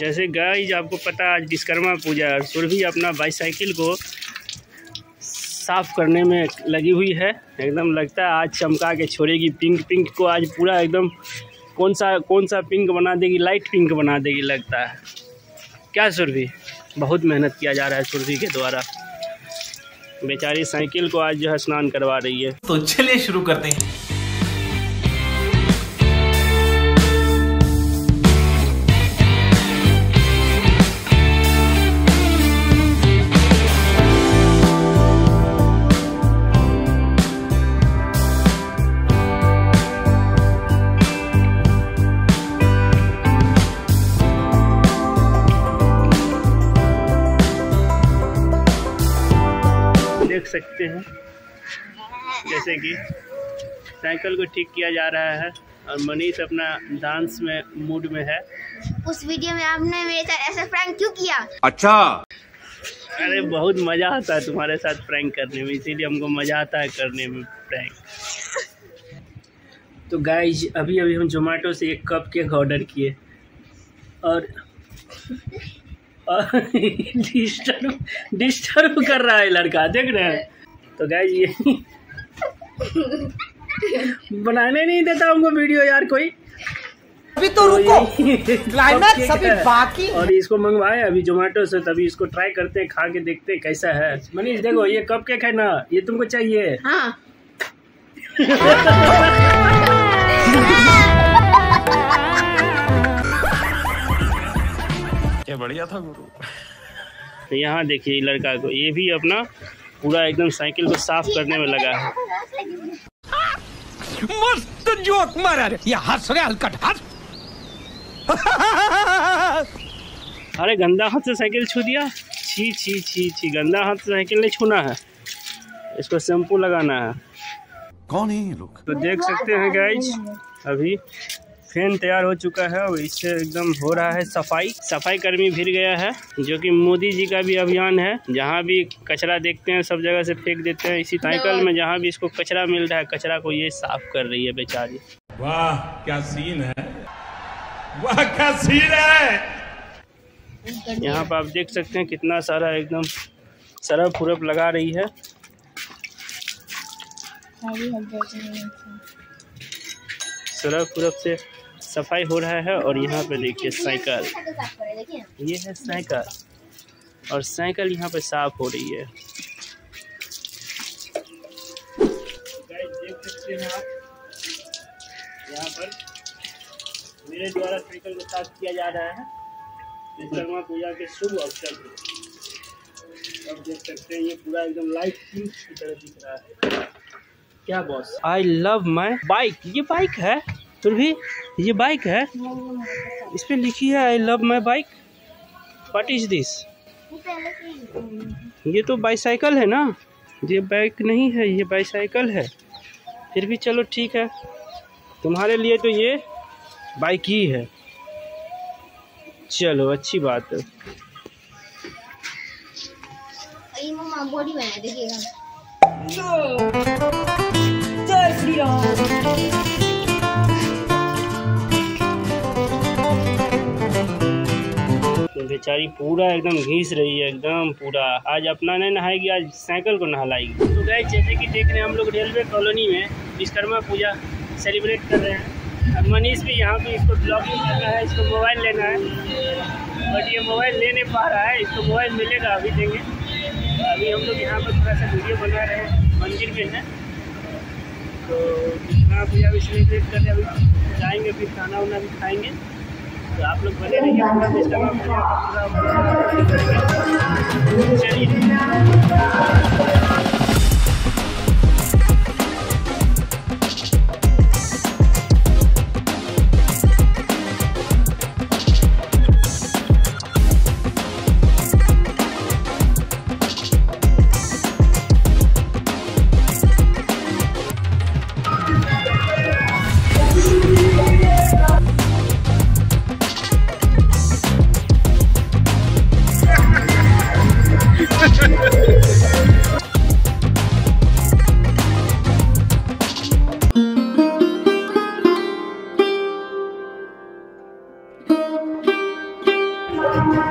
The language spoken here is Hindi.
जैसे गाइज़ आपको पता आज विश्वकर्मा पूजा और सुरभि अपना बाईसाइकिल को साफ़ करने में लगी हुई है। एकदम लगता है आज चमका के छोड़ेगी। पिंक पिंक को आज पूरा एकदम कौन सा कौन सा पिंक बना देगी? लाइट पिंक बना देगी लगता है। क्या सुरभि? बहुत मेहनत किया जा रहा है सुरभि के द्वारा। बेचारी साइकिल को आज जो है स्नान करवा रही है। तो चलिए शुरू करते हैं। सकते हैं। जैसे कि साइकिल को ठीक किया जा रहा है और मनीष अपना डांस में मूड में है। उस वीडियो में आपने मेरे साथ ऐसा प्रैंक क्यों किया? अच्छा। अरे बहुत मज़ा आता है तुम्हारे साथ प्रैंक करने में इसीलिए हमको मज़ा आता है करने में प्रैंक। तो गाइज़ अभी अभी हम जोमेटो से एक कप केक ऑर्डर किए। और डिस्टर्ब डिस्टर्ब कर रहा है लड़का देख रहे हैं। तो गाइज़ ये? बनाने नहीं देता हमको वीडियो यार कोई। अभी तो रुको। क्लाइमैक्स अभी बाकी और इसको मंगवाए अभी जोमेटो से तभी इसको ट्राई करते हैं खा के देखते हैं कैसा है। मनीष देखो ये कप केक है ना ये तुमको चाहिए। हाँ। क्या बढ़िया था गुरु। तो यहाँ देखिए लड़का को ये भी अपना पूरा एकदम साइकिल को साफ़ करने में लगा है। मस्त जोक मारा रे। ये हंस रे हलकट हंस अरे गंदा हाथ से साइकिल छू दिया। छी छी छी छी गंदा हाथ से साइकिल नहीं छूना है। इसको शैम्पू लगाना है। कौन है ये लोग? तो देख सकते हैं गाइज़ अभी फ़ैन तैयार हो चुका है और इससे एकदम हो रहा है सफ़ाई। सफ़ाई कर्मी फिर गया है जो कि मोदी जी का भी अभियान है। जहाँ भी कचरा देखते हैं सब जगह से फेंक देते हैं। इसी साइकिल में जहाँ भी इसको कचरा मिल रहा है कचरा को ये साफ़ कर रही है बेचारी। वाह क्या सीन है। वाह क्या सीन है। यहाँ पर आप देख सकते हैं कितना सारा एकदम सरफ उरफ लगा रही है। सरफ उरफ से सफ़ाई हो रहा है और यहाँ पे देखिए साइकिल। ये है साइकिल। और साइकिल यहाँ पे साफ़ हो रही है। हैं आप यहाँ पर मेरे द्वारा साइकिल को साफ़ किया जा रहा है। विश्वकर्मा पूजा के शुभ अवसर पर अब देख सकते हैं ये पूरा एकदम लाइट पिंक की तरह दिख रहा है। क्या boss I love my bike ये बाइक है? फिर भी ये बाइक है। इस पर लिखी है I love my bike what is this ये तो बाईसाइकिल है ना। ये बाइक नहीं है ये बाईसाइकिल है। फिर भी चलो ठीक है। तुम्हारे लिए तो ये बाइक ही है। चलो अच्छी बात है। जय श्री राम तो बेचारी पूरा एकदम घीस रही है, एकदम पूरा। आज अपना नहीं नहाएगी, आज साइकिल को नहलाएगी। तो गए जैसे कि देख रहे हैं हम लोग रेलवे कॉलोनी में विश्वकर्मा पूजा सेलिब्रेट कर रहे हैं। अब मनीष भी यहाँ पे इसको ब्लॉगिंग करना है, इसको मोबाइल लेना है। बट ये मोबाइल ले नहीं पा रहा है, इसको मोबाइल मिलेगा अभी देंगे। अभी हम लोग यहाँ पर थोड़ा सा वीडियो बना रहे हैं, मंदिर में है। तो विश्वकर्मा पूजा भी सेलिब्रेट कर रहे हैं, अभी जाएँगे, फिर खाना वाना भी खाएँगे। तो आप लोग बने रहिए चलिए